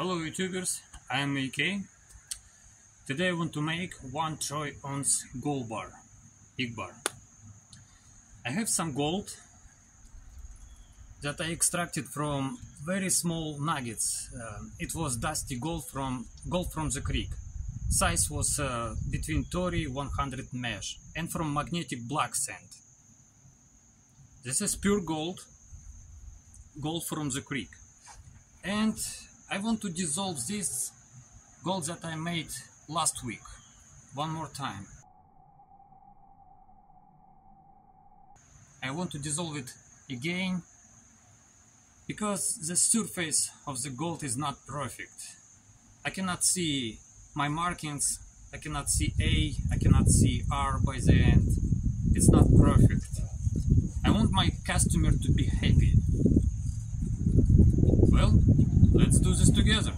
Hello YouTubers, I am AK. Today I want to make one troy ounce gold bar, big bar. I have some gold that I extracted from very small nuggets. Uh, it was dusty gold from gold from the creek. Size was uh, between 30 100 mesh and from magnetic black sand. This is pure gold, gold from the creek. And I want to dissolve this gold that I made last week one more time. I want to dissolve it again because the surface of the gold is not perfect. I cannot see my markings, I cannot see A, I cannot see R by the end. It's not perfect. I want my customer to be happy. Well, let's do this together.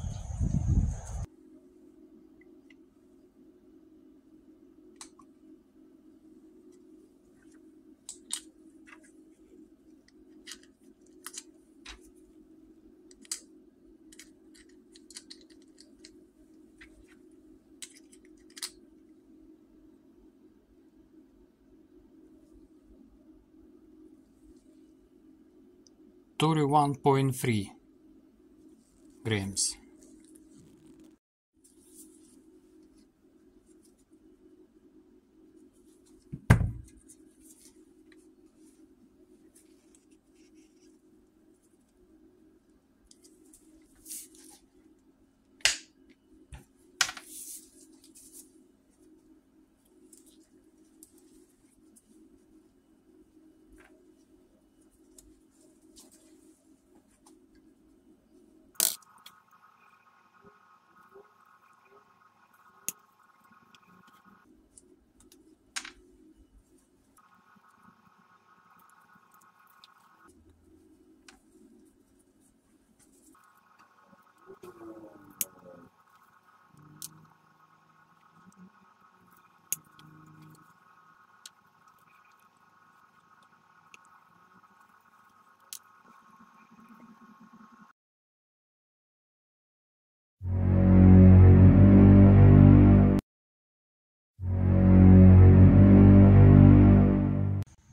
Thirty-one point three grams.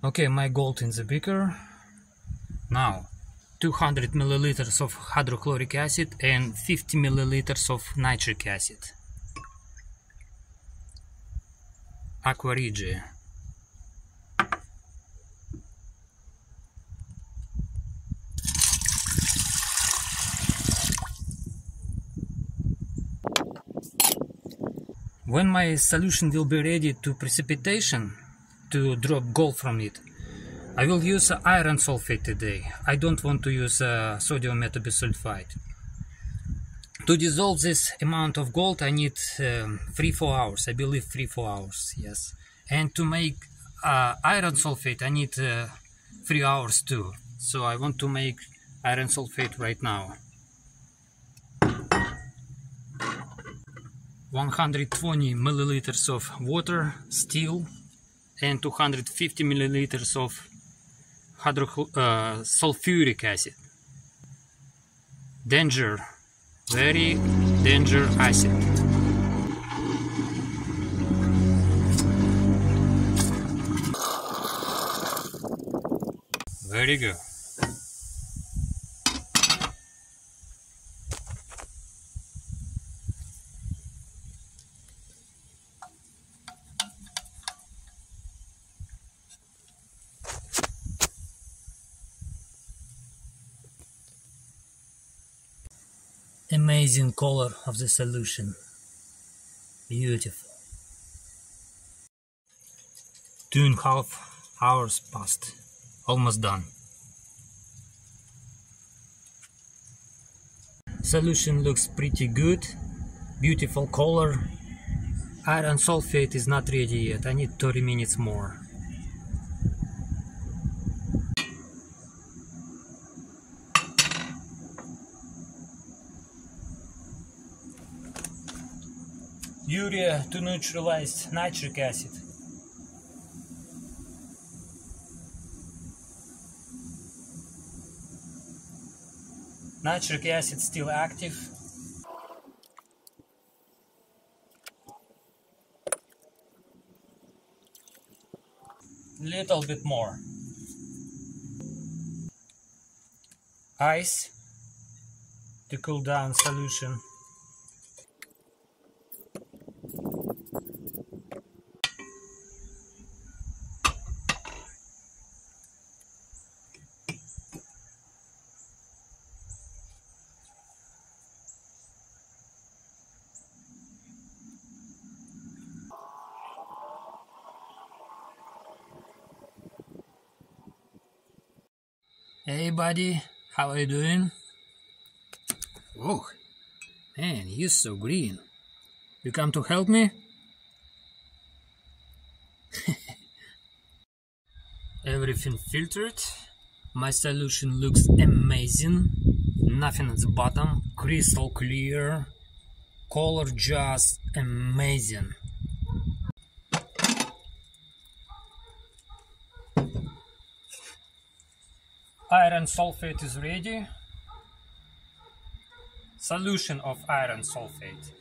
Okay, my gold in the beaker. Now, 200 milliliters of hydrochloric acid and 50 milliliters of nitric acid. Aqua Regia. When my solution will be ready to precipitation, to drop gold from it, I will use iron sulfate today. I don't want to use uh, sodium metabisulfite. To dissolve this amount of gold, I need um, 3-4 hours. I believe 3-4 hours, yes. And to make uh, iron sulfate, I need uh, 3 hours too. So I want to make iron sulfate right now. 120 milliliters of water, still, and 250 milliliters of hydro uh, sulfuric acid. Danger, very danger acid. Very good. Amazing color of the solution. Beautiful. Two and a half hours passed. Almost done. Solution looks pretty good. Beautiful color. Iron sulfate is not ready yet. I need 30 minutes more. urea to neutralize nitric acid. Nitric acid still active. Little bit more. Ice to cool down solution. Hey buddy, how are you doing? Oh, man, you're so green. You come to help me? Everything filtered. My solution looks amazing. Nothing at the bottom, crystal clear. Color just amazing. Iron sulfate is ready. Solution of iron sulfate.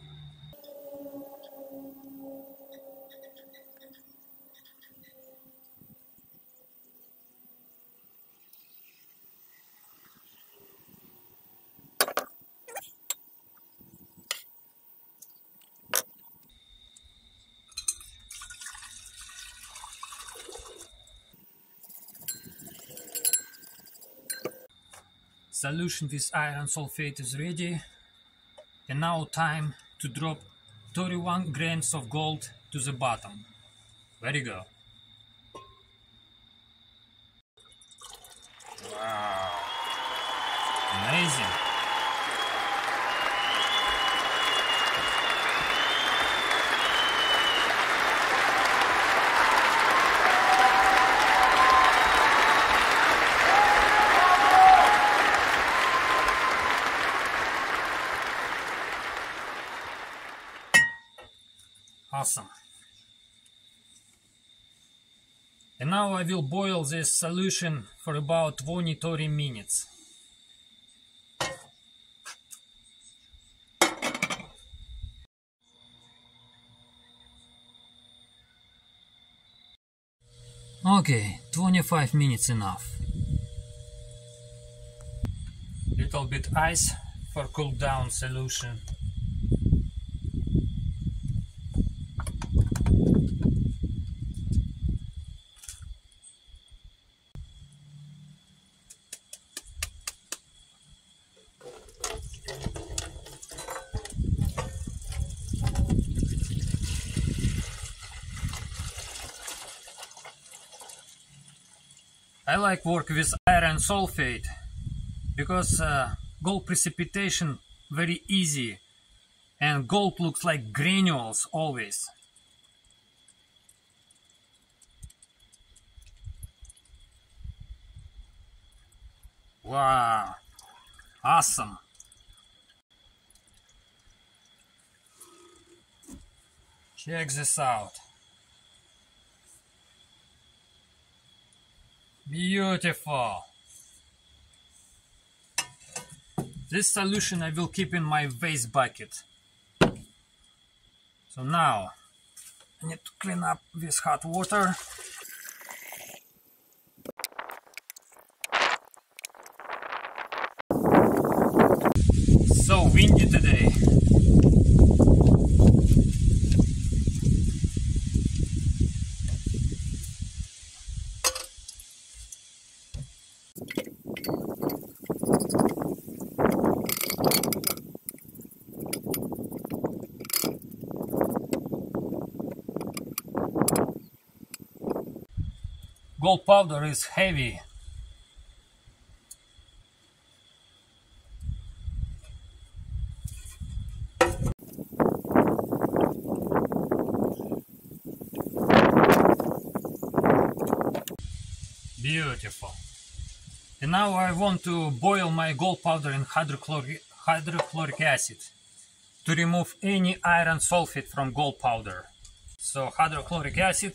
Solution with iron sulfate is ready. And now time to drop 31 grams of gold to the bottom. There you go. Wow. Amazing. Awesome. And now I will boil this solution for about 20-30 minutes. Okay, 25 minutes enough. Little bit ice for cool down solution. Like work with iron sulfate because uh, gold precipitation very easy and gold looks like granules always. Wow, awesome. Check this out. Beautiful. This solution I will keep in my waste bucket. So now I need to clean up this hot water. So windy today. Gold powder is heavy. Beautiful. And now I want to boil my gold powder in hydrochloric, hydrochloric acid to remove any iron sulfate from gold powder. So hydrochloric acid.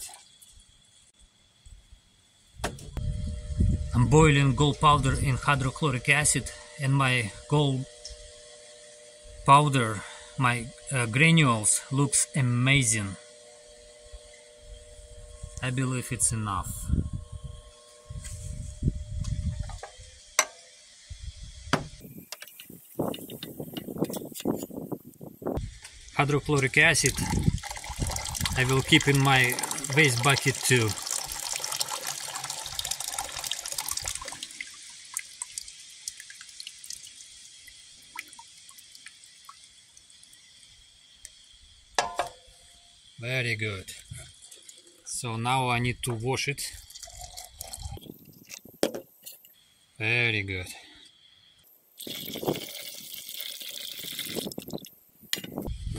I'm boiling gold powder in hydrochloric acid and my gold powder, my uh, granules looks amazing. I believe it's enough. Hydrochloric acid I will keep in my waste bucket too. Very good. So now I need to wash it. Very good.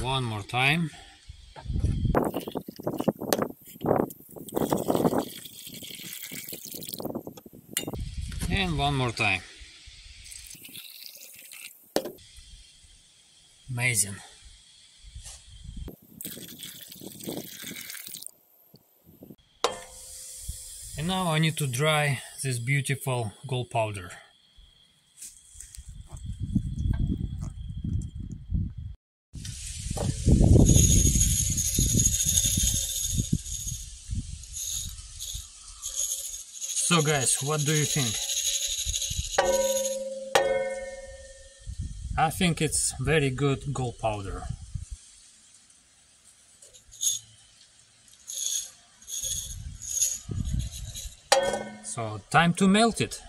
One more time. And one more time. Amazing. And now I need to dry this beautiful gold powder. So guys, what do you think? I think it's very good gold powder. So time to melt it.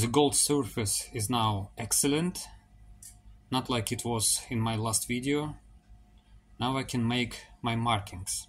The gold surface is now excellent, not like it was in my last video. Now I can make my markings.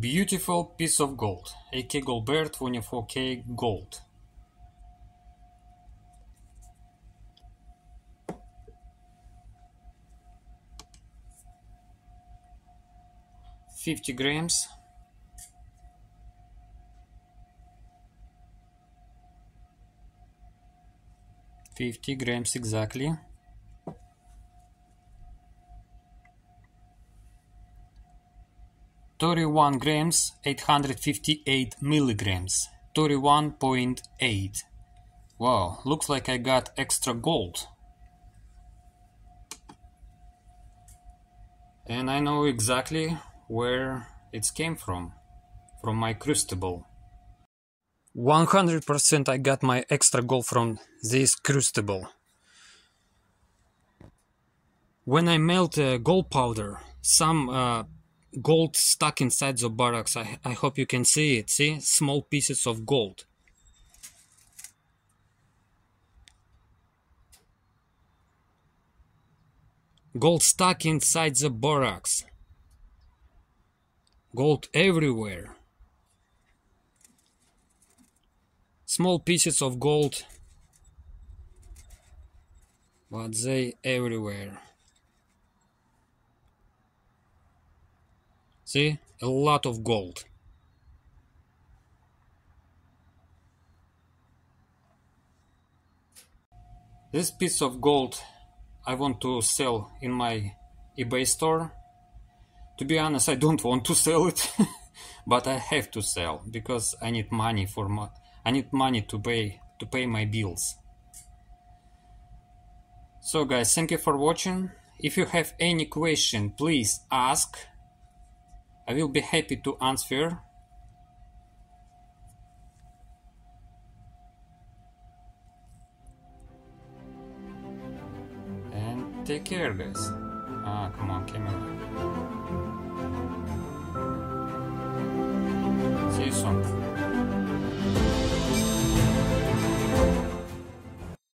Beautiful piece of gold, AK Goldbear 24K gold. Fifty grams. Fifty grams exactly. 31 grams 858 milligrams. 31.8 wow looks like I got extra gold. And I know exactly where it came from from my crucible. 100% I got my extra gold from this crucible. When I melt uh, gold powder some uh, gold stuck inside the borax. I, I hope you can see it. See? Small pieces of gold. Gold stuck inside the borax. Gold everywhere. Small pieces of gold. But they everywhere. See, a lot of gold. This piece of gold I want to sell in my eBay store. To be honest, I don't want to sell it, but I have to sell because I need money for my I need money to pay to pay my bills. So guys, thank you for watching. If you have any question, please ask. I will be happy to answer. And take care, guys. Ah, come on, camera. See you soon.